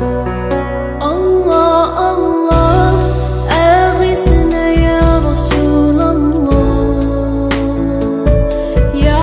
Thank you.